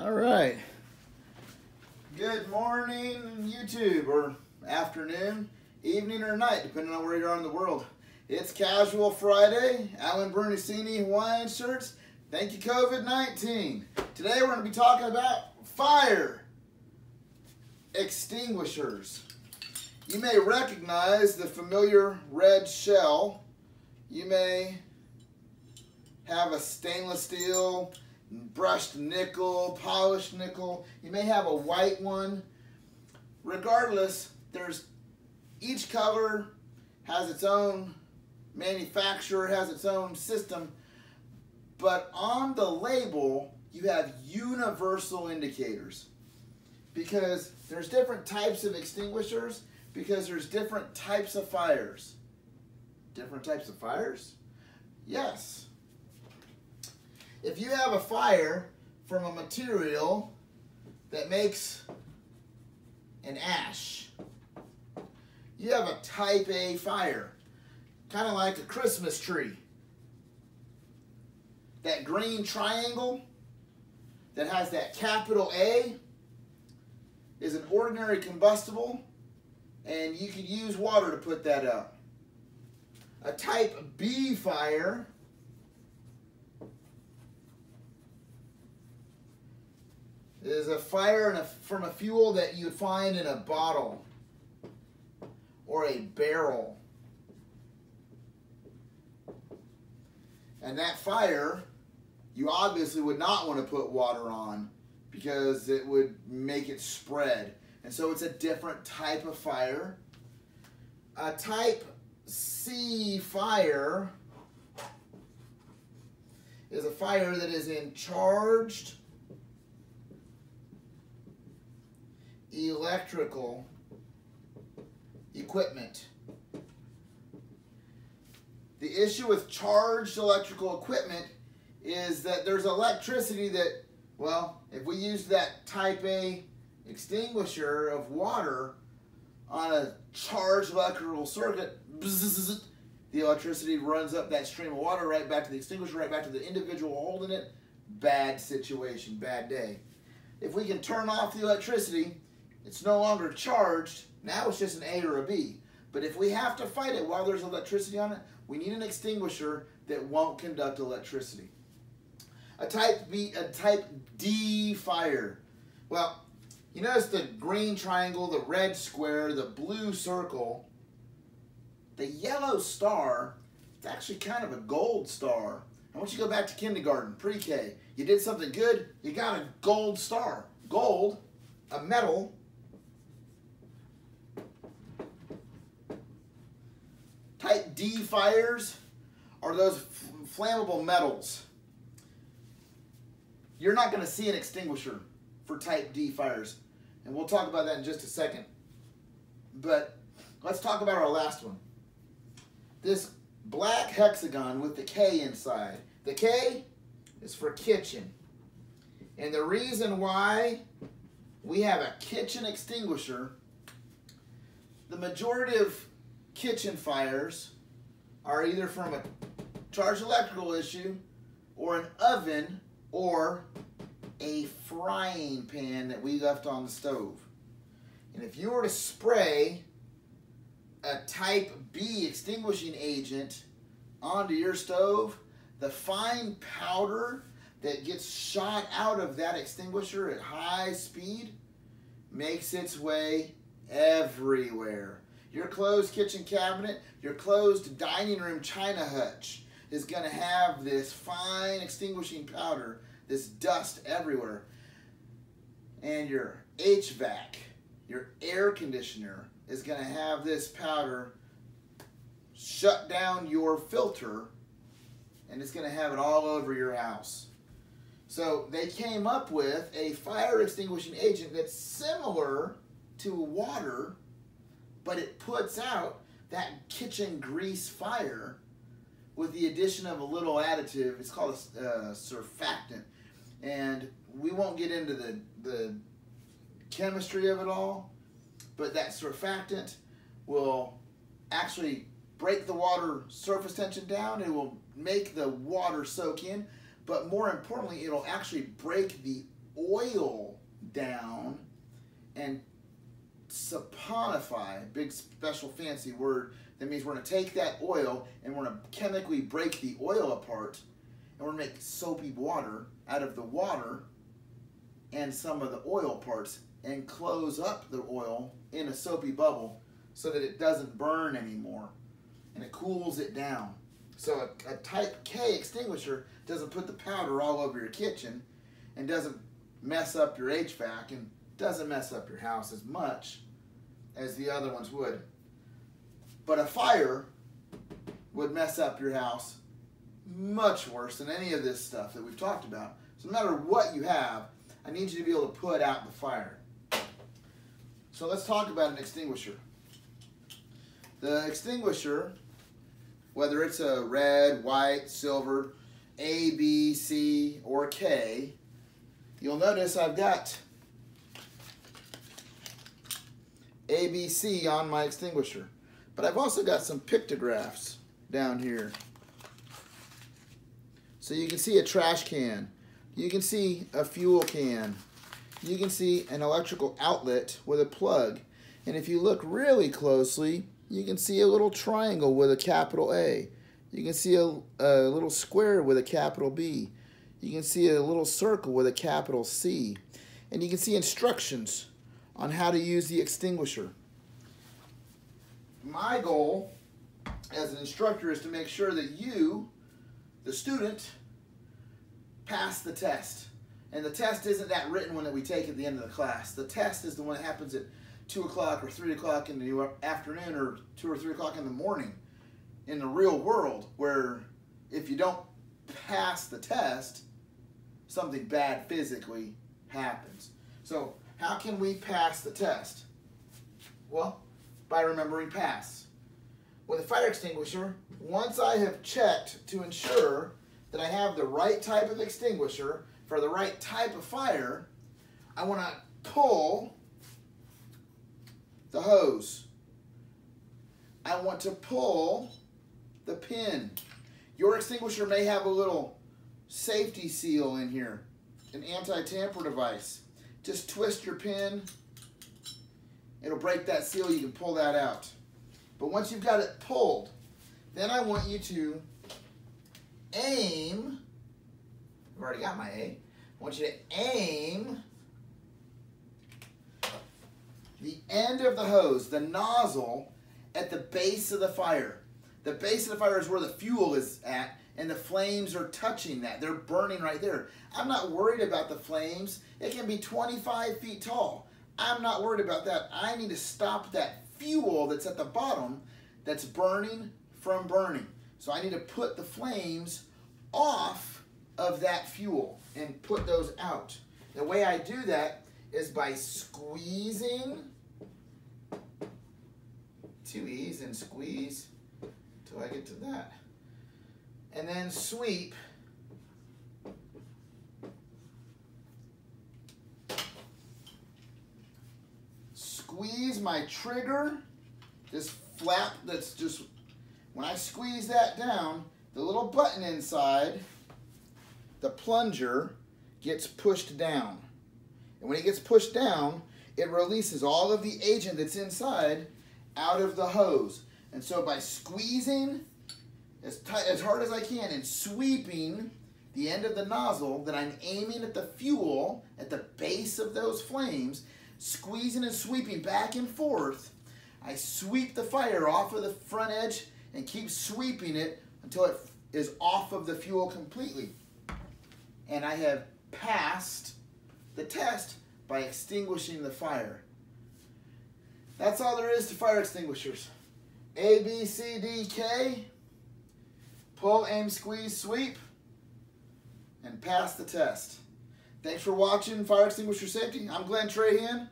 All right. Good morning, YouTube, or afternoon, evening, or night, depending on where you are in the world. It's Casual Friday. Alan Bernasini Hawaiian shirts. Thank you, COVID 19. Today we're going to be talking about fire extinguishers. You may recognize the familiar red shell. You may have a stainless steel brushed nickel, polished nickel. You may have a white one. Regardless, there's each cover has its own manufacturer, has its own system, but on the label you have universal indicators because there's different types of extinguishers because there's different types of fires. Different types of fires? Yes. If you have a fire from a material that makes an ash, you have a type A fire, kind of like a Christmas tree. That green triangle that has that capital A is an ordinary combustible and you could use water to put that out. A type B fire a fire a, from a fuel that you would find in a bottle or a barrel. And that fire, you obviously would not want to put water on because it would make it spread. And so it's a different type of fire. A type C fire is a fire that is in charged electrical equipment. The issue with charged electrical equipment is that there's electricity that, well, if we use that type A extinguisher of water on a charged electrical circuit, bzzz, the electricity runs up that stream of water right back to the extinguisher, right back to the individual holding it. Bad situation, bad day. If we can turn off the electricity, it's no longer charged. Now it's just an A or a B. But if we have to fight it while there's electricity on it, we need an extinguisher that won't conduct electricity. A type B, a type D fire. Well, you notice the green triangle, the red square, the blue circle. The yellow star, it's actually kind of a gold star. I want you to go back to kindergarten, pre-K. You did something good, you got a gold star. Gold, a metal, Type D fires are those flammable metals. You're not going to see an extinguisher for type D fires. And we'll talk about that in just a second. But let's talk about our last one. This black hexagon with the K inside. The K is for kitchen. And the reason why we have a kitchen extinguisher, the majority of kitchen fires are either from a charged electrical issue or an oven or a frying pan that we left on the stove. And if you were to spray a type B extinguishing agent onto your stove, the fine powder that gets shot out of that extinguisher at high speed makes its way everywhere. Your closed kitchen cabinet, your closed dining room china hutch is going to have this fine extinguishing powder, this dust everywhere. And your HVAC, your air conditioner, is going to have this powder shut down your filter and it's going to have it all over your house. So they came up with a fire extinguishing agent that's similar to water but it puts out that kitchen grease fire with the addition of a little additive. It's called a uh, surfactant. And we won't get into the, the chemistry of it all, but that surfactant will actually break the water surface tension down. It will make the water soak in, but more importantly, it'll actually break the oil down and saponify, big special fancy word, that means we're going to take that oil and we're going to chemically break the oil apart and we're going to make soapy water out of the water and some of the oil parts and close up the oil in a soapy bubble so that it doesn't burn anymore and it cools it down. So a, a type K extinguisher doesn't put the powder all over your kitchen and doesn't mess up your HVAC and doesn't mess up your house as much as the other ones would. But a fire would mess up your house much worse than any of this stuff that we've talked about. So no matter what you have, I need you to be able to put out the fire. So let's talk about an extinguisher. The extinguisher, whether it's a red, white, silver, A, B, C, or K, you'll notice I've got ABC on my extinguisher. But I've also got some pictographs down here. So you can see a trash can. You can see a fuel can. You can see an electrical outlet with a plug. And if you look really closely, you can see a little triangle with a capital A. You can see a, a little square with a capital B. You can see a little circle with a capital C. And you can see instructions on how to use the extinguisher. My goal as an instructor is to make sure that you, the student, pass the test. And the test isn't that written one that we take at the end of the class. The test is the one that happens at 2 o'clock or 3 o'clock in the afternoon or 2 or 3 o'clock in the morning in the real world where if you don't pass the test, something bad physically happens. So how can we pass the test? Well, by remembering pass. With a fire extinguisher, once I have checked to ensure that I have the right type of extinguisher for the right type of fire, I want to pull the hose. I want to pull the pin. Your extinguisher may have a little safety seal in here, an anti-tamper device. Just twist your pin. It'll break that seal. You can pull that out. But once you've got it pulled, then I want you to aim. I've already got my A. I want you to aim the end of the hose, the nozzle, at the base of the fire. The base of the fire is where the fuel is at, and the flames are touching that. They're burning right there. I'm not worried about the flames. It can be 25 feet tall. I'm not worried about that. I need to stop that fuel that's at the bottom that's burning from burning. So I need to put the flames off of that fuel and put those out. The way I do that is by squeezing, two E's and squeeze till I get to that. And then sweep squeeze my trigger, this flap that's just, when I squeeze that down, the little button inside, the plunger, gets pushed down. And when it gets pushed down, it releases all of the agent that's inside out of the hose. And so by squeezing as, tight, as hard as I can and sweeping the end of the nozzle that I'm aiming at the fuel at the base of those flames, squeezing and sweeping back and forth, I sweep the fire off of the front edge and keep sweeping it until it is off of the fuel completely. And I have passed the test by extinguishing the fire. That's all there is to fire extinguishers. A, B, C, D, K, pull, aim, squeeze, sweep, and pass the test. Thanks for watching Fire Extinguisher Safety. I'm Glen Trahan.